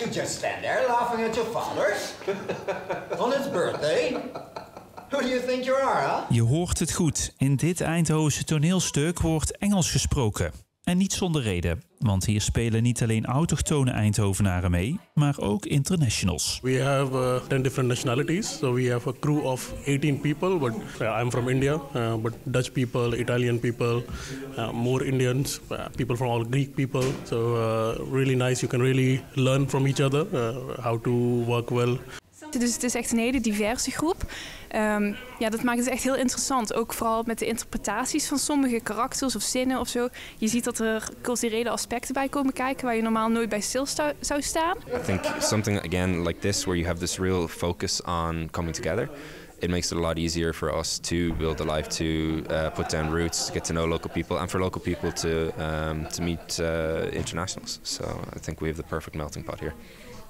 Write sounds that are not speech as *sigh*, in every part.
you just stand there laughing at your father *laughs* on his birthday? Who do you think you are, huh? Je hoort het goed. In dit Eindhovense toneelstuk wordt Engels gesproken. En niet zonder reden, want hier spelen niet alleen autochtone Eindhovenaren mee, maar ook internationals. We have uh, 10 different nationalities, so we have a crew of 18 people. But uh, I'm from India, uh, but Dutch people, Italian people, uh, more Indians, people from all Greek people. So really nice. You can really learn from each other how to work well. Dus het is echt een hele diverse groep. Ehm, ja, dat maakt het echt heel interessant. Ook vooral met de interpretaties van sommige karakters of zinnen of zo. Je ziet dat er culturele aspecten bij komen kijken waar je normaal nooit bij stil zou staan. I think something again like this, where you have this real focus on coming together, it makes it a lot easier for us to build a life, to uh, put down roots, to get to know local people, and for local people to um, to meet uh, internationals. So I think we have the perfect melting pot here.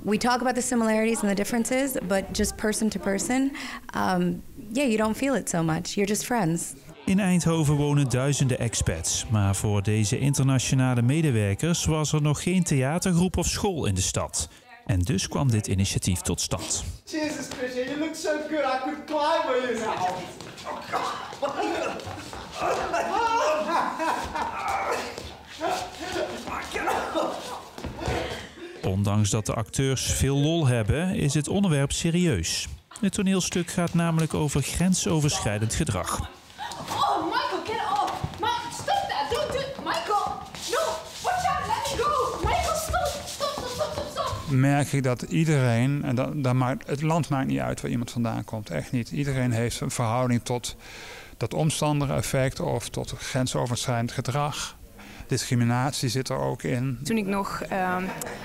We talk about the similarities and the differences, but just person to person, um, yeah, you don't feel it so much. You're just friends. In Eindhoven wonen duizenden expats, maar voor deze internationale medewerkers was er nog geen theatergroep of school in de stad. En dus kwam dit initiatief tot stand. Jesus, Christian, you look so good. I could climb on you now. Oh, Ondanks dat de acteurs veel lol hebben, is het onderwerp serieus. Het toneelstuk gaat namelijk over grensoverschrijdend gedrag. Oh, Michael, get off! Michael, stop that! Don't do it! Michael! No! Watch out! Let me go! Michael, stop! Stop, stop, stop, stop, merk ik dat iedereen, en dat, dat maakt, het land maakt niet uit waar iemand vandaan komt, echt niet. Iedereen heeft een verhouding tot dat omstandige effect of tot grensoverschrijdend gedrag. Discriminatie zit er ook in. Toen ik nog ehm,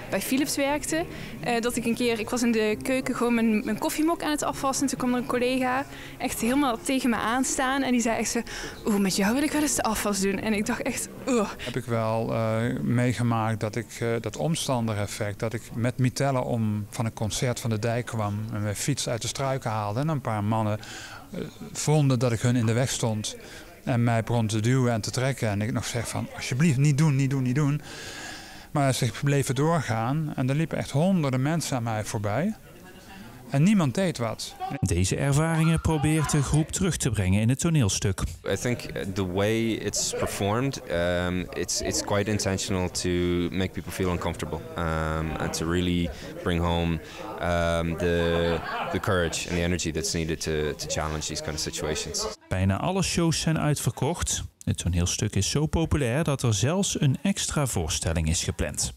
bij Philips werkte, eh, dat ik een keer, ik was in de keuken gewoon mijn, mijn koffiemok aan het afwassen. En toen kwam er een collega echt helemaal tegen me aanstaan. En die zei echt zo, oeh, met jou wil ik wel eens de afwas doen. En ik dacht echt, oeh. Heb ik wel eh, meegemaakt dat ik eh, dat omstandig effect, dat ik met Mitelle om van een concert van de dijk kwam en mijn fiets uit de struiken haalde en een paar mannen vonden dat ik hun in de weg stond en mij begon te duwen en te trekken en ik nog zeg van alsjeblieft niet doen, niet doen, niet doen. Maar ze bleven doorgaan en er liepen echt honderden mensen aan mij voorbij. En niemand deed wat. Deze ervaringen probeert de groep terug te brengen in het toneelstuk. I think the way it's performed, um, it's it's quite intentional to make people feel uncomfortable um, and to really bring home um, the the courage and the energy that's needed to to challenge these kind of situations. Bijna alle shows zijn uitverkocht. Het toneelstuk is zo populair dat er zelfs een extra voorstelling is gepland.